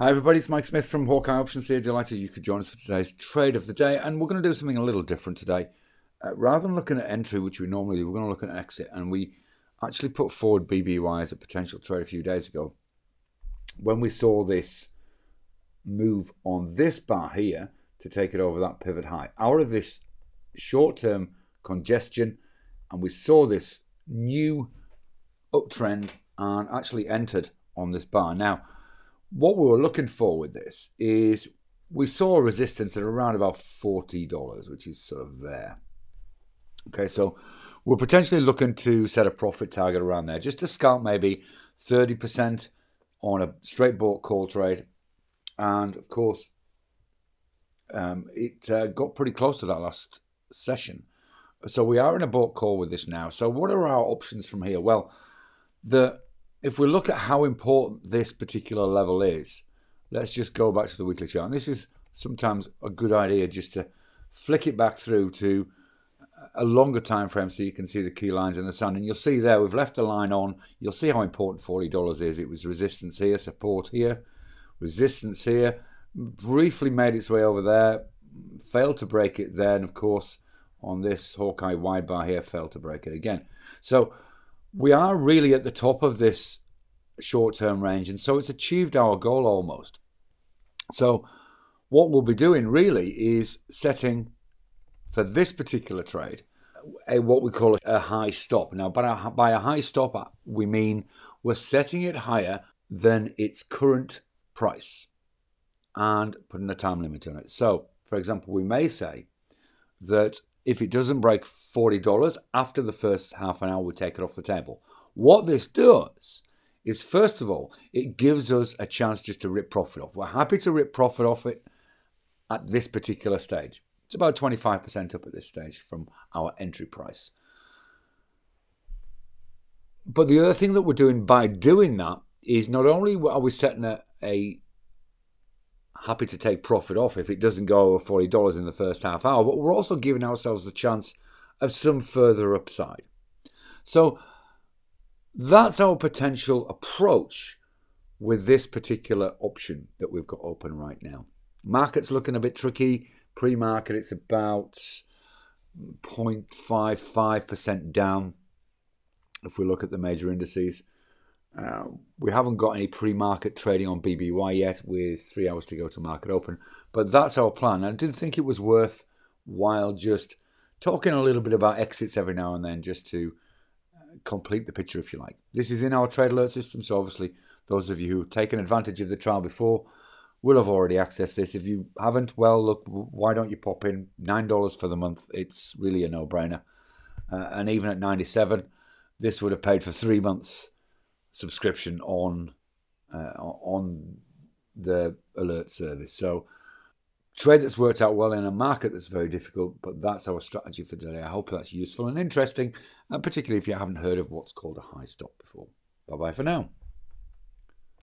Hi everybody, it's Mike Smith from Hawkeye Options here. Delighted you could join us for today's trade of the day. And we're going to do something a little different today. Uh, rather than looking at entry, which we normally do, we're going to look at exit. And we actually put forward BBY as a potential trade a few days ago. When we saw this move on this bar here to take it over that pivot high, out of this short-term congestion, and we saw this new uptrend and actually entered on this bar. Now, what we were looking for with this is we saw resistance at around about $40, which is sort of there. Okay, so we're potentially looking to set a profit target around there, just to scalp maybe 30% on a straight bought call trade. And of course, um, it uh, got pretty close to that last session. So we are in a bought call with this now. So what are our options from here? Well, the if we look at how important this particular level is, let's just go back to the weekly chart. And this is sometimes a good idea just to flick it back through to a longer time frame so you can see the key lines in the sun. And you'll see there, we've left a line on. You'll see how important $40 is. It was resistance here, support here, resistance here. Briefly made its way over there, failed to break it then, of course, on this Hawkeye wide bar here, failed to break it again. So we are really at the top of this short term range, and so it's achieved our goal almost. So, what we'll be doing really is setting for this particular trade a what we call a high stop. Now, by a, by a high stop, uh, we mean we're setting it higher than its current price and putting a time limit on it. So, for example, we may say that if it doesn't break $40 after the first half an hour, we take it off the table. What this does is, first of all, it gives us a chance just to rip profit off. We're happy to rip profit off it at this particular stage. It's about 25% up at this stage from our entry price. But the other thing that we're doing by doing that is not only are we setting a, a happy to take profit off if it doesn't go over $40 in the first half hour, but we're also giving ourselves the chance of some further upside. So that's our potential approach with this particular option that we've got open right now. Market's looking a bit tricky. Pre market, it's about 0.55% down if we look at the major indices. Uh, we haven't got any pre-market trading on BBY yet, with three hours to go to market open. But that's our plan. I did think it was worth while just talking a little bit about exits every now and then, just to uh, complete the picture, if you like. This is in our trade alert system, so obviously those of you who've taken advantage of the trial before will have already accessed this. If you haven't, well, look, why don't you pop in nine dollars for the month? It's really a no-brainer. Uh, and even at ninety-seven, this would have paid for three months subscription on uh, on the alert service. So trade that's worked out well in a market that's very difficult, but that's our strategy for today. I hope that's useful and interesting, and particularly if you haven't heard of what's called a high stop before. Bye bye for now.